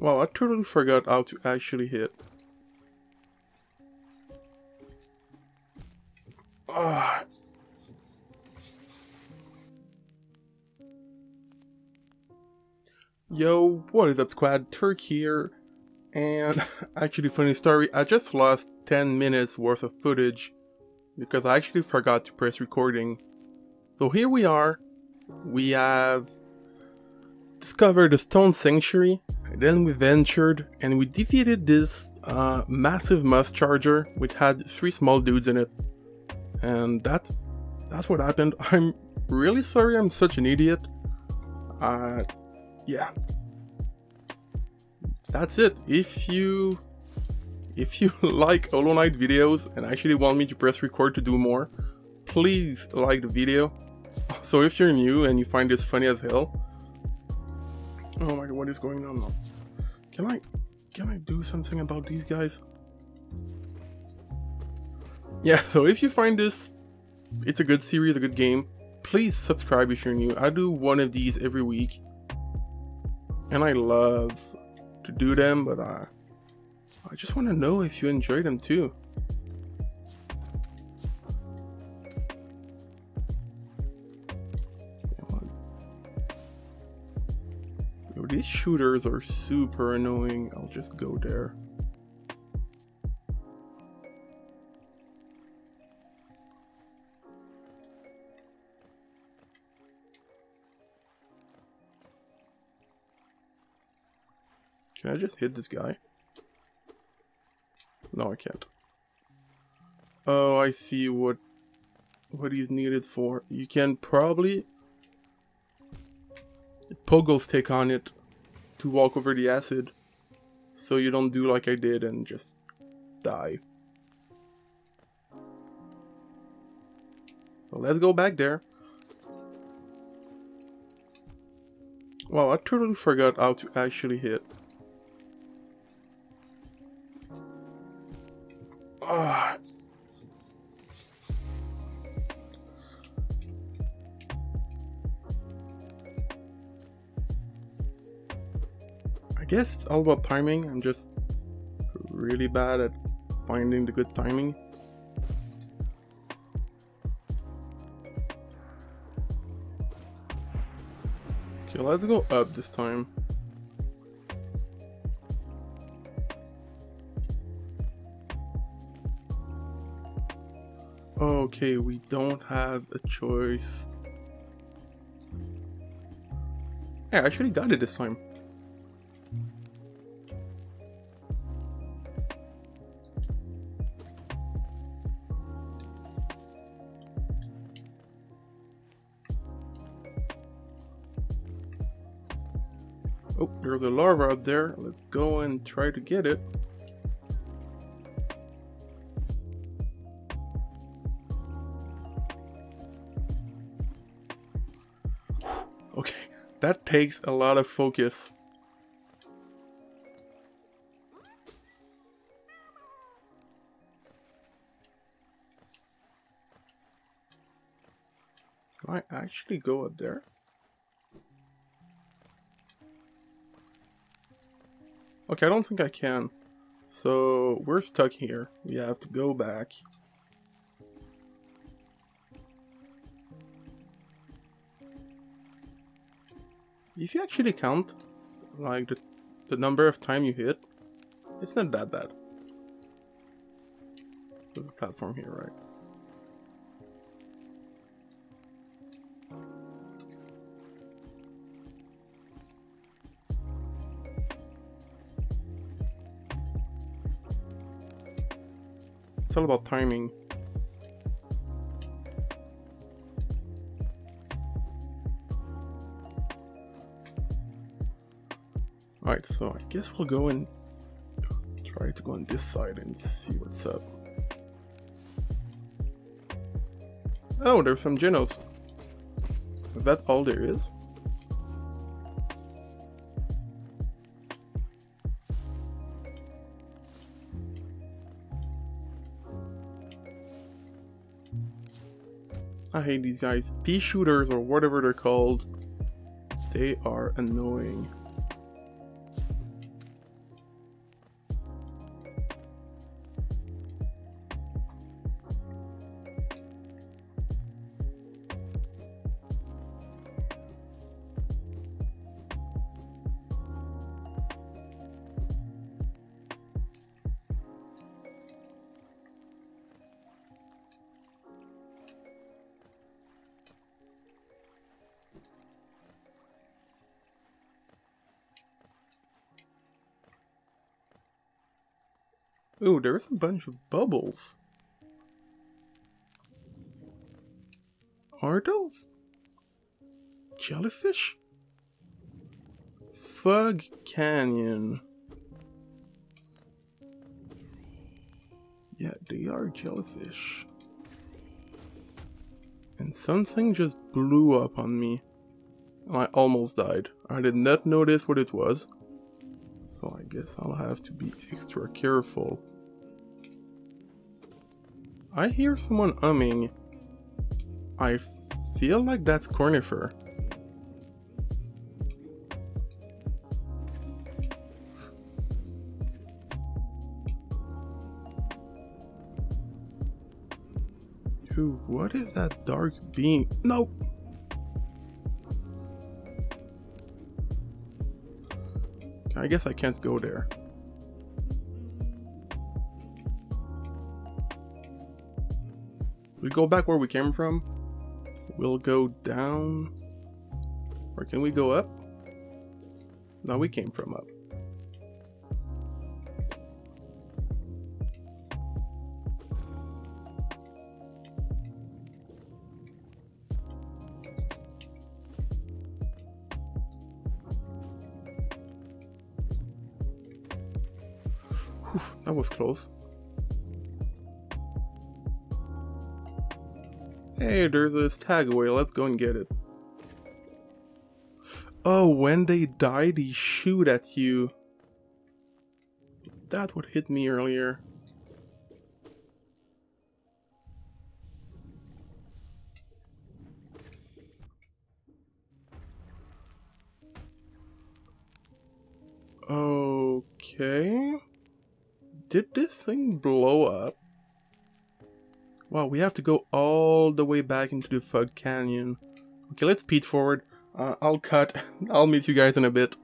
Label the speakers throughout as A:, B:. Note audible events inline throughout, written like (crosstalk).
A: Wow, I totally forgot how to actually hit. Ah. Yo, what is up squad? Turk here. And (laughs) actually funny story, I just lost 10 minutes worth of footage because I actually forgot to press recording. So here we are. We have discovered the Stone Sanctuary. Then we ventured and we defeated this uh, massive Moss Charger which had three small dudes in it. And that, that's what happened. (laughs) I'm really sorry I'm such an idiot. Uh, yeah. That's it. If you if you (laughs) like Hollow Knight videos and actually want me to press record to do more, please like the video. (laughs) So if you're new and you find this funny as hell, oh my god, what is going on now? Can I, can I do something about these guys? Yeah, (laughs) so if you find this, it's a good series, a good game, please subscribe if you're new. I do one of these every week. And I love to do them, but uh, I just want to know if you enjoy them too. These shooters are super annoying. I'll just go there. Can I just hit this guy? No, I can't. Oh, I see what what he's needed for. You can probably pogo take on it to walk over the acid so you don't do like I did and just die. So let's go back there. Wow, I totally forgot how to actually hit. Ah. Guess it's all about timing. I'm just really bad at finding the good timing. Okay, let's go up this time. Okay, we don't have a choice. I actually got it this time. There's a larva up there. Let's go and try to get it. (sighs) Okay, that takes a lot of focus. I actually go up there? Okay, I don't think I can. So, we're stuck here. We have to go back. If you actually count, like, the, the number of time you hit, it's not that bad. There's a platform here, right? It's all about timing. Alright, so I guess we'll go and try to go on this side and see what's up. Oh, there's some Genos. Is that all there is? I hate these guys. Pea shooters or whatever they're called. They are annoying. Ooh, there's a bunch of bubbles. Are those jellyfish? Fog Canyon. Yeah, they are jellyfish. And something just blew up on me. And I almost died. I did not notice what it was. So I guess I'll have to be extra careful. I hear someone humming. I feel like that's Cornifer. Who? What is that dark being? No! I guess I can't go there. We go back where we came from. We'll go down. Or can we go up? No, we came from up. That was close. Hey, there's this tag away. Let's go and get it. Oh, when they die, they shoot at you. That would hit me earlier. Okay. Did this thing blow up? Wow, we have to go all the way back into the Fog Canyon. Okay, let's speed forward. Uh, I'll cut. (laughs) I'll meet you guys in a bit.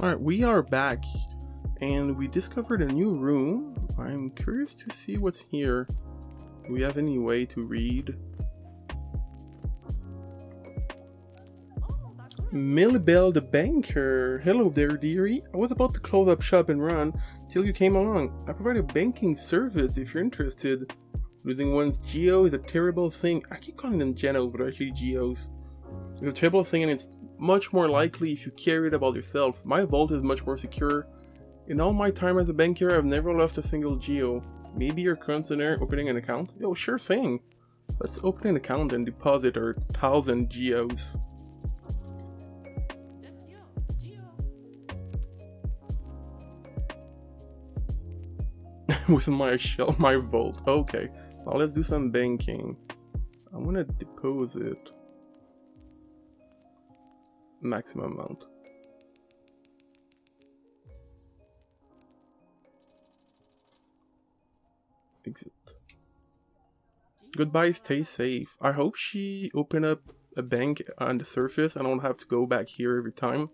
A: Alright, we are back and we discovered a new room. I'm curious to see what's here. Do we have any way to read? Millibelle the banker. Hello there, dearie. I was about to close up shop and run till you came along. I provide a banking service if you're interested. Losing one's geo is a terrible thing. I keep calling them genos, but actually geos. It's a terrible thing and it's much more likely if you carry it about yourself. My vault is much more secure. In all my time as a banker, I've never lost a single geo. Maybe you're considering opening an account? Yo, sure thing. Let's open an account and deposit our thousand geos. (laughs) With my shell, my vault. Okay, now let's do some banking. I want to deposit maximum amount. Exit. Goodbye, stay safe. I hope she open up a bank on the surface. I don't have to go back here every time.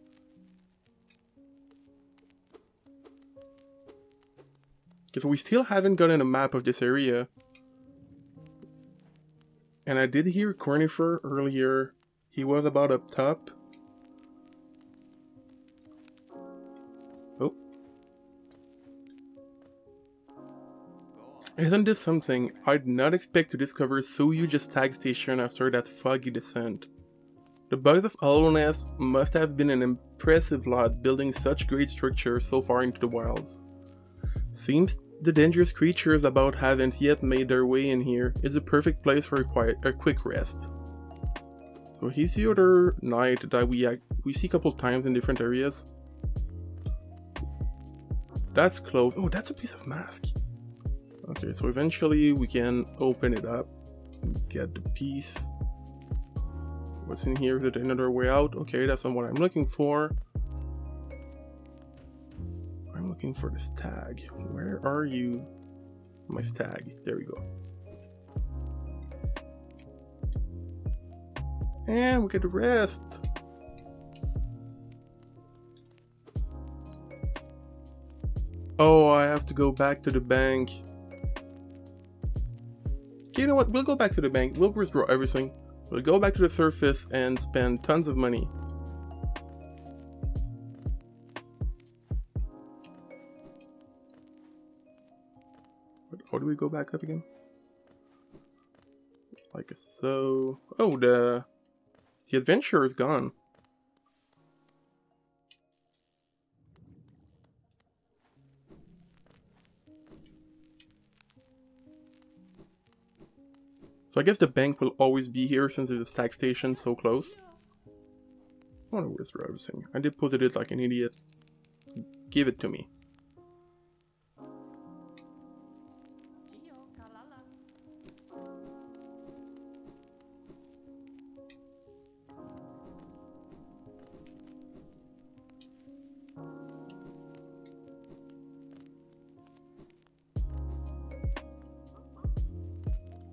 A: Because we still haven't gotten a map of this area. And I did hear Cornifer earlier. He was about up top. Isn't this something I'd not expect to discover so huge a stag station after that foggy descent? The Bugs of Hallownest must have been an impressive lot building such great structures so far into the wilds. Seems the dangerous creatures about haven't yet made their way in here. It's a perfect place for a, quiet, a quick rest. So he's the other knight that we, we see a couple times in different areas. That's close. Oh, that's a piece of mask. Okay, so eventually we can open it up get the piece. What's in here? Is there another way out? Okay, that's not what I'm looking for. I'm looking for this tag Where are you? My stag. There we go. And we get the rest. Oh, I have to go back to the bank. You know what? We'll go back to the bank. We'll withdraw everything. We'll go back to the surface and spend tons of money. How do we go back up again? Like so. Oh, the the adventure is gone. So I guess the bank will always be here since there's a stag station so close. I to withdraw everything. I deposited it like an idiot. Give it to me.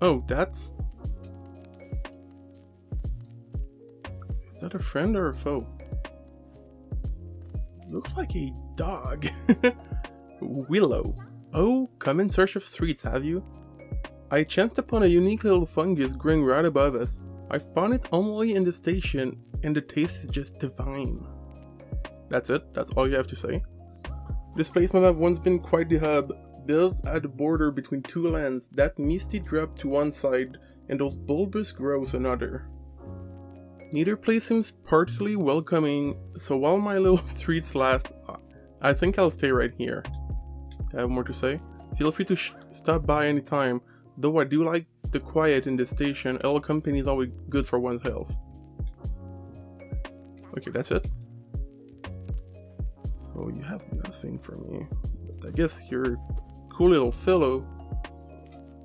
A: Oh, that's... Is that a friend or a foe? Looks like a dog. (laughs) Willoh. Oh, come in search of sweets, have you? I chanced upon a unique little fungus growing right above us. I found it only in the station, and the taste is just divine. That's it? That's all you have to say? This place must have once been quite the hub, built at the border between two lands, that misty drop to one side and those bulbous growths another. Neither place seems particularly welcoming, so while my little (laughs) treats last, I think I'll stay right here. I have more to say? Feel free to stop by anytime, though I do like the quiet in the station, L company is always good for one's health. Okay, that's it. So you have nothing for me. I guess you're cool little fellow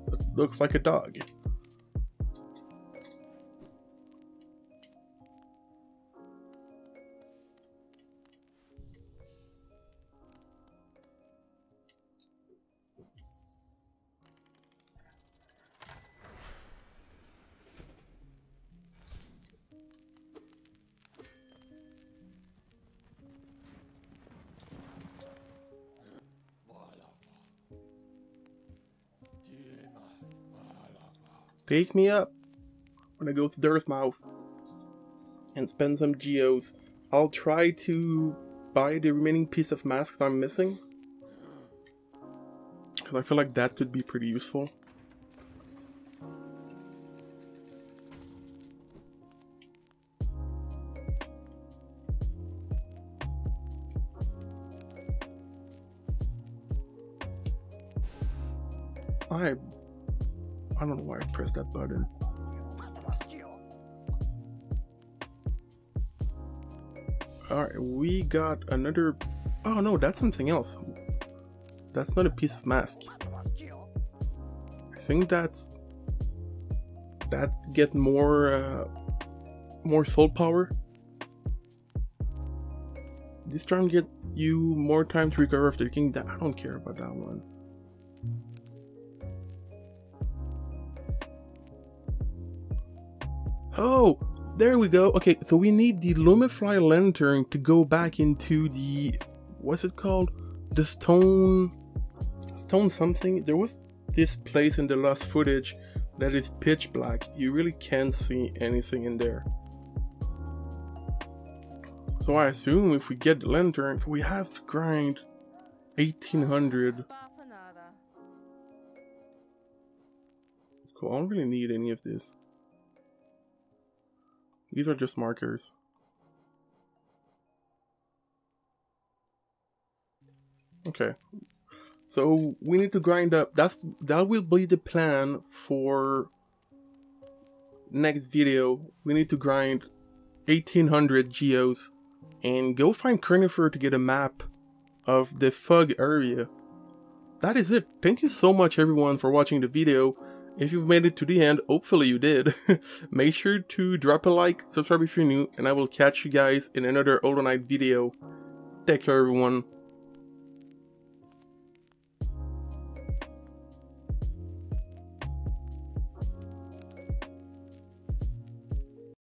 A: that looks like a dog. Take me up. when gonna go to Dirtmouth and spend some geos. I'll try to buy the remaining piece of masks I'm missing. Because I feel like that could be pretty useful. I I don't know why I pressed that button. Alright, we got another... Oh no, that's something else. That's not a piece of mask. I think that's... That get more... Uh, more soul power. This turn get you more time to recover after the king. That I don't care about that one. Oh, there we go. Okay, so we need the Lumafly lantern to go back into the, what's it called? The stone, stone something. There was this place in the last footage that is pitch black. You really can't see anything in there. So I assume if we get the lanterns, we have to grind 1800. Cool, I don't really need any of this. These are just markers. Okay. So we need to grind up. That's that will be the plan for next video. We need to grind 1800 geos and go find Cornifer to get a map of the fog area. That is it. Thank you so much everyone for watching the video. If you've made it to the end, hopefully you did, (laughs) make sure to drop a like, subscribe if you're new, and I will catch you guys in another Hollow Knight video. Take care everyone.